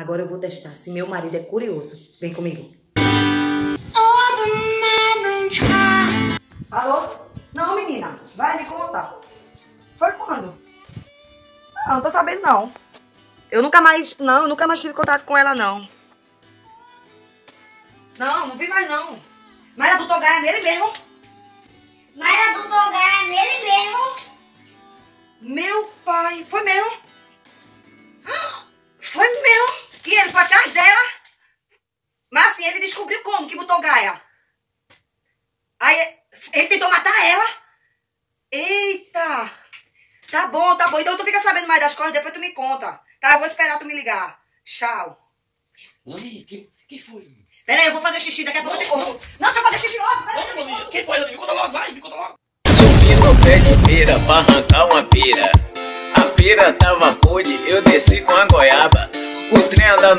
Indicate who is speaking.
Speaker 1: Agora eu vou testar se meu marido é curioso. Vem comigo. Alô? Não, menina. Vai, me conta. Foi quando? Não, não tô sabendo não. Eu nunca mais. Não, eu nunca mais tive contato com ela, não. Não, não vi mais não. Mas a doutor Gaia nele mesmo.
Speaker 2: Mas a doutor
Speaker 1: ele descobriu como que botou Gaia. Aí ele tentou matar ela? Eita! Tá bom, tá bom. Então tu fica sabendo mais das coisas, depois tu me conta. Tá, eu vou esperar tu me ligar. Tchau.
Speaker 3: Mãe, que, que foi?
Speaker 1: Peraí, eu vou fazer xixi, daqui a pouco eu te conto. Não, deixa eu fazer xixi logo. Peraí,
Speaker 3: Não. Quem foi, Aninha? Me conta logo, vai, me conta logo.
Speaker 4: Subi no pé de pera pra arrancar uma pera. A pera tava podre, eu desci com a goiaba. O trem andando